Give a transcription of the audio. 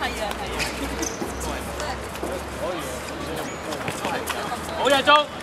係啊係啊。好嘢，中。